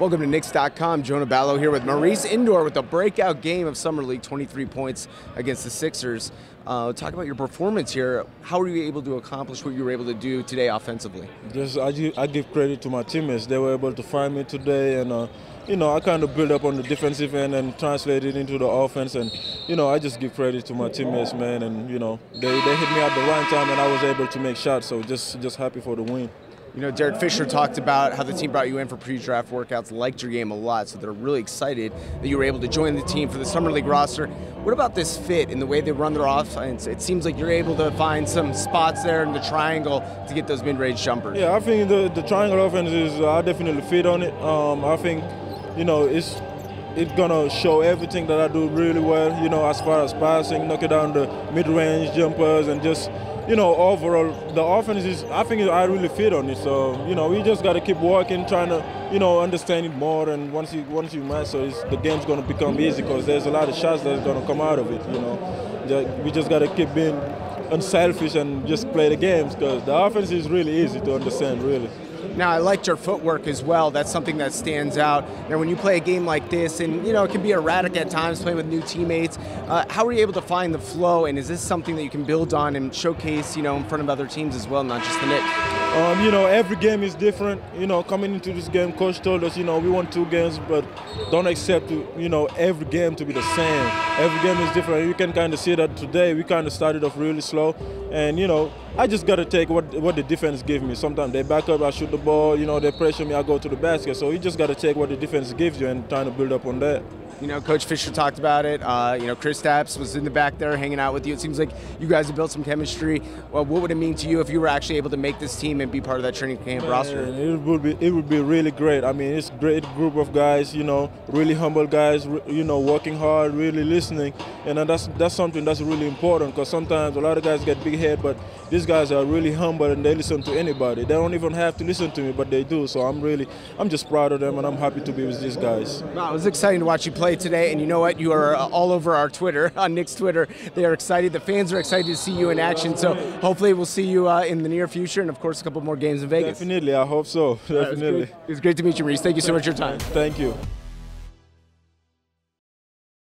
Welcome to Knicks.com. Jonah Ballow here with Maurice Ndour with the breakout game of Summer League, 23 points against the Sixers. Uh, talk about your performance here. How were you able to accomplish what you were able to do today offensively? Just I, I give credit to my teammates. They were able to find me today, and uh, you know I kind of build up on the defensive end and translate it into the offense. And you know I just give credit to my teammates, man. And you know they, they hit me at the right time, and I was able to make shots. So just just happy for the win. You know, Derek Fisher talked about how the team brought you in for pre-draft workouts, liked your game a lot, so they're really excited that you were able to join the team for the summer league roster. What about this fit in the way they run their offense? It seems like you're able to find some spots there in the triangle to get those mid-range jumpers. Yeah, I think the the triangle offense is uh, I definitely fit on it. Um, I think, you know, it's it's gonna show everything that I do really well. You know, as far as passing, knocking down the mid-range jumpers, and just you know, overall, the offense is, I think I really fit on it. So, you know, we just got to keep working, trying to, you know, understand it more. And once you once you master it, the game's going to become easy because there's a lot of shots that's going to come out of it, you know. We just got to keep being unselfish and just play the games because the offense is really easy to understand, really. Now, I liked your footwork as well. That's something that stands out. Now, when you play a game like this, and you know it can be erratic at times, playing with new teammates. Uh, how are you able to find the flow? And is this something that you can build on and showcase, you know, in front of other teams as well, not just the Knicks? Um, you know, every game is different. You know, coming into this game, coach told us, you know, we won two games, but don't accept, you know, every game to be the same. Every game is different. You can kind of see that today we kind of started off really slow, and you know, I just got to take what what the defense give me. Sometimes they back up, I shoot the ball. You know, they pressure me, I go to the basket. So you just got to take what the defense gives you and trying to build up on that. You know, Coach Fisher talked about it. Uh, you know, Kristaps was in the back there hanging out with you. It seems like you guys have built some chemistry. Well, what would it mean to you if you were actually able to make this team and be part of that training camp Man, roster? It would be it would be really great. I mean, it's a great group of guys. You know, really humble guys. You know, working hard, really listening, and that's that's something that's really important because sometimes a lot of guys get big head, but these guys are really humble and they listen to anybody. They don't even have to listen to me, but they do. So I'm really, I'm just proud of them, and I'm happy to be with these guys. Wow, it was exciting to watch you play today, and you know what? You are uh, all over our Twitter, on Knicks Twitter. They are excited. The fans are excited to see you in action. So hopefully we'll see you uh, in the near future, and of course a couple more games in Vegas. Definitely, I hope so. Definitely. It was, it was great to meet you, Reese. Thank you so much for your time. Thank you.